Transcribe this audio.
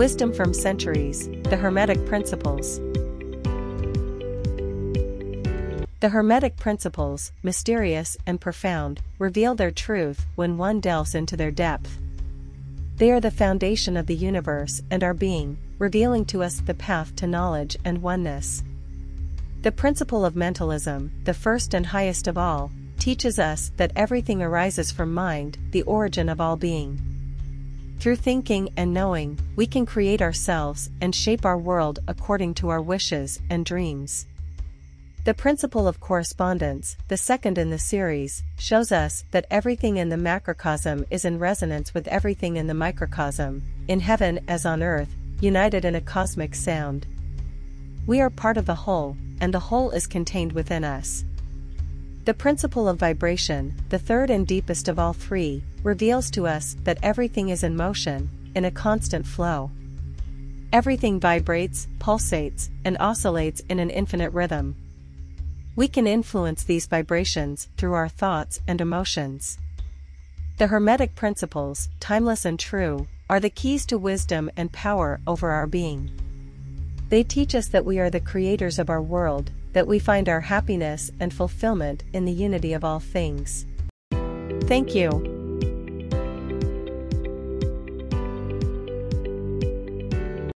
Wisdom from Centuries The Hermetic Principles. The Hermetic Principles, mysterious and profound, reveal their truth when one delves into their depth. They are the foundation of the universe and our being, revealing to us the path to knowledge and oneness. The principle of mentalism, the first and highest of all, teaches us that everything arises from mind, the origin of all being. Through thinking and knowing, we can create ourselves and shape our world according to our wishes and dreams. The principle of correspondence, the second in the series, shows us that everything in the macrocosm is in resonance with everything in the microcosm, in heaven as on earth, united in a cosmic sound. We are part of the whole, and the whole is contained within us. The principle of vibration, the third and deepest of all three, reveals to us that everything is in motion, in a constant flow. Everything vibrates, pulsates, and oscillates in an infinite rhythm. We can influence these vibrations through our thoughts and emotions. The Hermetic principles, timeless and true, are the keys to wisdom and power over our being. They teach us that we are the creators of our world, that we find our happiness and fulfillment in the unity of all things. Thank you.